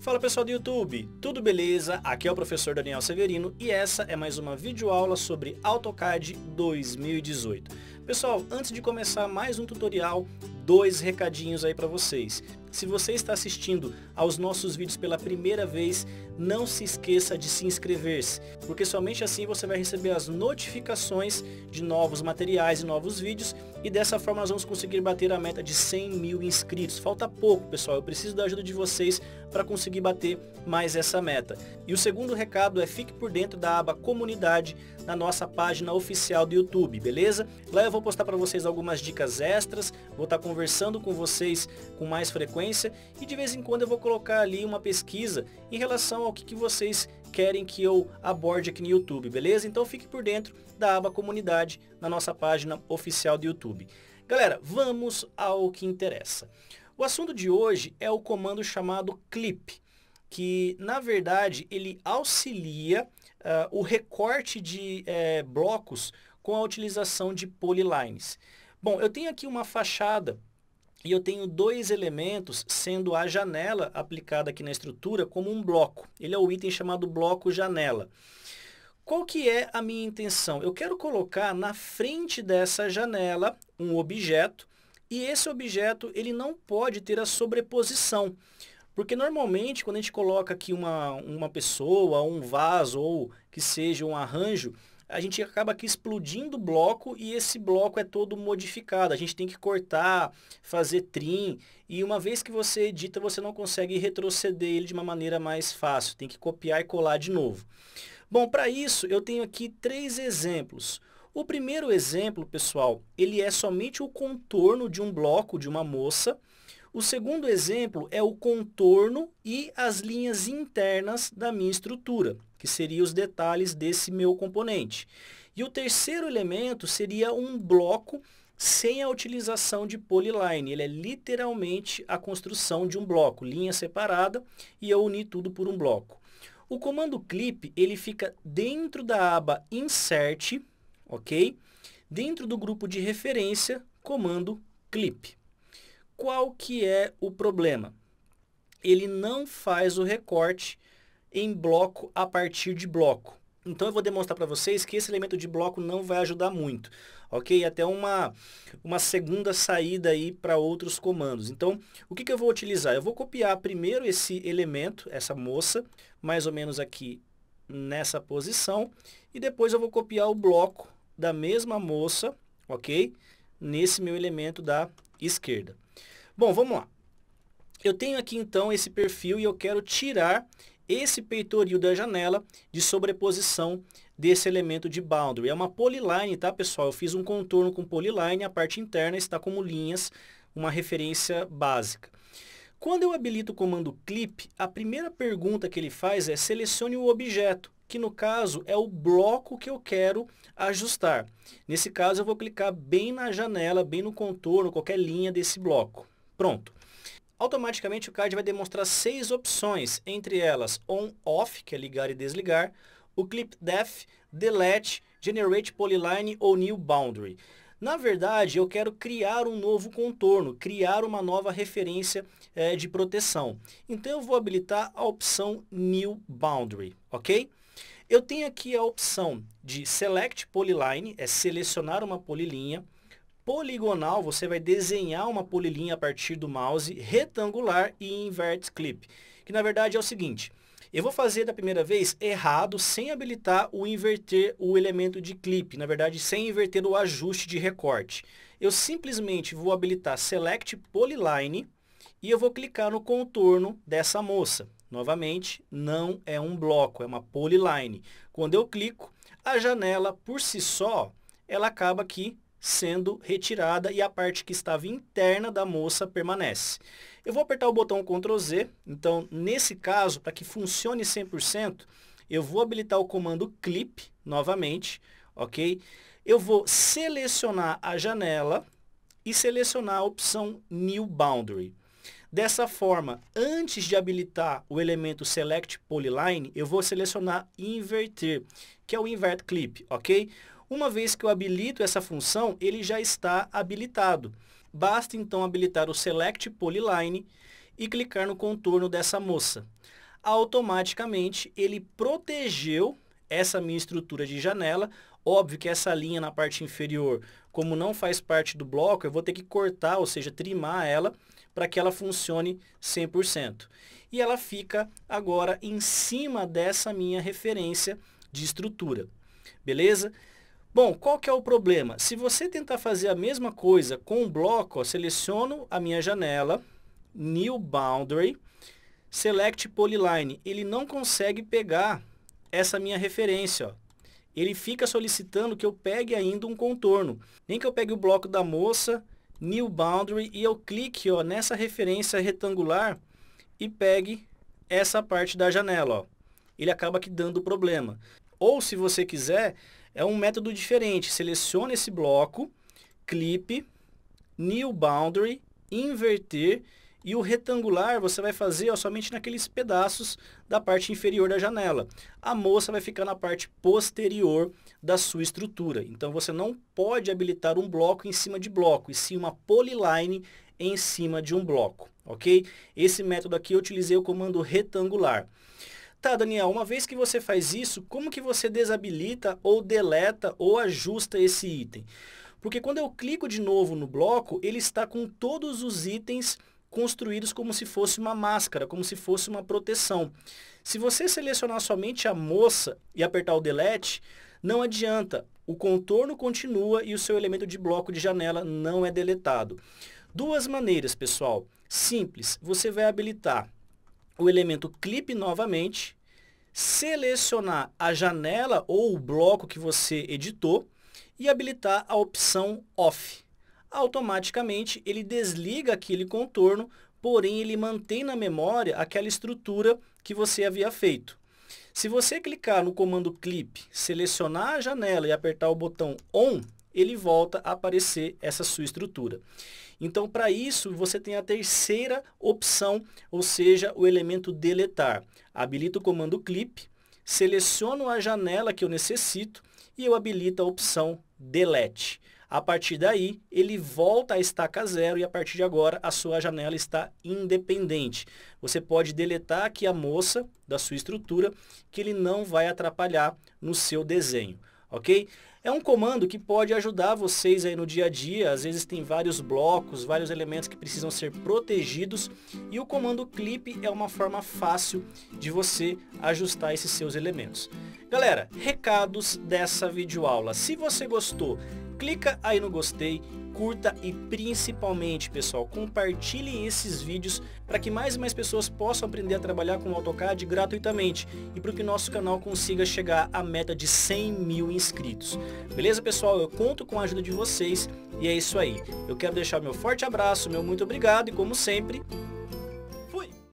Fala pessoal do YouTube, tudo beleza? Aqui é o professor Daniel Severino e essa é mais uma videoaula sobre AutoCAD 2018. Pessoal, antes de começar mais um tutorial, dois recadinhos aí para vocês. Se você está assistindo aos nossos vídeos pela primeira vez, não se esqueça de se inscrever-se, porque somente assim você vai receber as notificações de novos materiais e novos vídeos e dessa forma nós vamos conseguir bater a meta de 100 mil inscritos. Falta pouco, pessoal, eu preciso da ajuda de vocês para conseguir bater mais essa meta. E o segundo recado é fique por dentro da aba comunidade na nossa página oficial do YouTube, beleza? Lá eu vou postar para vocês algumas dicas extras, vou estar conversando com vocês com mais frequência e de vez em quando eu vou colocar ali uma pesquisa em relação ao que, que vocês querem que eu aborde aqui no YouTube, beleza? Então fique por dentro da aba comunidade na nossa página oficial do YouTube. Galera, vamos ao que interessa. O assunto de hoje é o comando chamado clip, que na verdade ele auxilia uh, o recorte de uh, blocos com a utilização de polylines. Bom, eu tenho aqui uma fachada e eu tenho dois elementos, sendo a janela aplicada aqui na estrutura como um bloco. Ele é o item chamado bloco janela. Qual que é a minha intenção? Eu quero colocar na frente dessa janela um objeto e esse objeto ele não pode ter a sobreposição. Porque normalmente quando a gente coloca aqui uma, uma pessoa, um vaso ou que seja um arranjo, a gente acaba aqui explodindo o bloco e esse bloco é todo modificado. A gente tem que cortar, fazer trim e uma vez que você edita, você não consegue retroceder ele de uma maneira mais fácil. Tem que copiar e colar de novo. Bom, para isso eu tenho aqui três exemplos. O primeiro exemplo, pessoal, ele é somente o contorno de um bloco de uma moça. O segundo exemplo é o contorno e as linhas internas da minha estrutura, que seriam os detalhes desse meu componente. E o terceiro elemento seria um bloco sem a utilização de polyline. Ele é literalmente a construção de um bloco, linha separada, e eu uni tudo por um bloco. O comando clip, ele fica dentro da aba insert, ok? Dentro do grupo de referência, comando clip. Qual que é o problema? Ele não faz o recorte em bloco a partir de bloco. Então eu vou demonstrar para vocês que esse elemento de bloco não vai ajudar muito, ok? Até uma, uma segunda saída aí para outros comandos. Então, o que, que eu vou utilizar? Eu vou copiar primeiro esse elemento, essa moça, mais ou menos aqui nessa posição, e depois eu vou copiar o bloco da mesma moça, ok? Nesse meu elemento da esquerda. Bom, vamos lá. Eu tenho aqui então esse perfil e eu quero tirar esse peitoril da janela de sobreposição desse elemento de boundary. É uma polyline, tá pessoal? Eu fiz um contorno com polyline, a parte interna está como linhas, uma referência básica. Quando eu habilito o comando clip, a primeira pergunta que ele faz é selecione o objeto que no caso é o bloco que eu quero ajustar. Nesse caso eu vou clicar bem na janela, bem no contorno, qualquer linha desse bloco. Pronto. Automaticamente o CAD vai demonstrar seis opções, entre elas On-Off, que é ligar e desligar, o Clip Depth, Delete, Generate Polyline ou New Boundary. Na verdade, eu quero criar um novo contorno, criar uma nova referência é, de proteção. Então, eu vou habilitar a opção New Boundary, ok? Eu tenho aqui a opção de Select Polyline, é selecionar uma polilinha. Poligonal, você vai desenhar uma polilinha a partir do mouse. Retangular e Invert Clip, que na verdade é o seguinte. Eu vou fazer da primeira vez errado, sem habilitar o inverter o elemento de clip, na verdade sem inverter o ajuste de recorte. Eu simplesmente vou habilitar Select Polyline e eu vou clicar no contorno dessa moça. Novamente, não é um bloco, é uma polyline. Quando eu clico, a janela por si só, ela acaba aqui sendo retirada e a parte que estava interna da moça permanece. Eu vou apertar o botão Ctrl Z, então nesse caso, para que funcione 100%, eu vou habilitar o comando clip novamente, ok? Eu vou selecionar a janela e selecionar a opção New Boundary. Dessa forma, antes de habilitar o elemento Select Polyline, eu vou selecionar Inverter, que é o Invert Clip, ok? Uma vez que eu habilito essa função, ele já está habilitado. Basta então habilitar o Select Polyline e clicar no contorno dessa moça. Automaticamente ele protegeu essa minha estrutura de janela. Óbvio que essa linha na parte inferior, como não faz parte do bloco, eu vou ter que cortar, ou seja, trimar ela para que ela funcione 100%. E ela fica agora em cima dessa minha referência de estrutura. Beleza? Bom, qual que é o problema? Se você tentar fazer a mesma coisa com o bloco, ó, seleciono a minha janela, New Boundary, Select Polyline. Ele não consegue pegar essa minha referência. Ó. Ele fica solicitando que eu pegue ainda um contorno. Nem que eu pegue o bloco da moça, New Boundary, e eu clique ó, nessa referência retangular e pegue essa parte da janela. Ó. Ele acaba aqui dando problema. Ou se você quiser, é um método diferente. Selecione esse bloco, clipe, New Boundary, inverter e o retangular você vai fazer ó, somente naqueles pedaços da parte inferior da janela. A moça vai ficar na parte posterior da sua estrutura. Então você não pode habilitar um bloco em cima de bloco, e sim uma polyline em cima de um bloco, ok? Esse método aqui eu utilizei o comando retangular. Tá, Daniel, uma vez que você faz isso, como que você desabilita ou deleta ou ajusta esse item? Porque quando eu clico de novo no bloco, ele está com todos os itens construídos como se fosse uma máscara, como se fosse uma proteção. Se você selecionar somente a moça e apertar o delete, não adianta, o contorno continua e o seu elemento de bloco de janela não é deletado. Duas maneiras, pessoal. Simples, você vai habilitar o elemento clip novamente, selecionar a janela ou o bloco que você editou e habilitar a opção off automaticamente ele desliga aquele contorno, porém ele mantém na memória aquela estrutura que você havia feito. Se você clicar no comando clip, selecionar a janela e apertar o botão on, ele volta a aparecer essa sua estrutura. Então, para isso, você tem a terceira opção, ou seja, o elemento deletar. Habilito o comando clip, seleciono a janela que eu necessito e eu habilito a opção delete. A partir daí, ele volta a estaca zero e a partir de agora a sua janela está independente. Você pode deletar aqui a moça da sua estrutura, que ele não vai atrapalhar no seu desenho, ok? É um comando que pode ajudar vocês aí no dia a dia, às vezes tem vários blocos, vários elementos que precisam ser protegidos e o comando clip é uma forma fácil de você ajustar esses seus elementos. Galera, recados dessa videoaula. Se você gostou, clica aí no gostei, curta e principalmente, pessoal, compartilhem esses vídeos para que mais e mais pessoas possam aprender a trabalhar com o AutoCAD gratuitamente e para que nosso canal consiga chegar à meta de 100 mil inscritos. Beleza, pessoal? Eu conto com a ajuda de vocês e é isso aí. Eu quero deixar meu forte abraço, meu muito obrigado e, como sempre,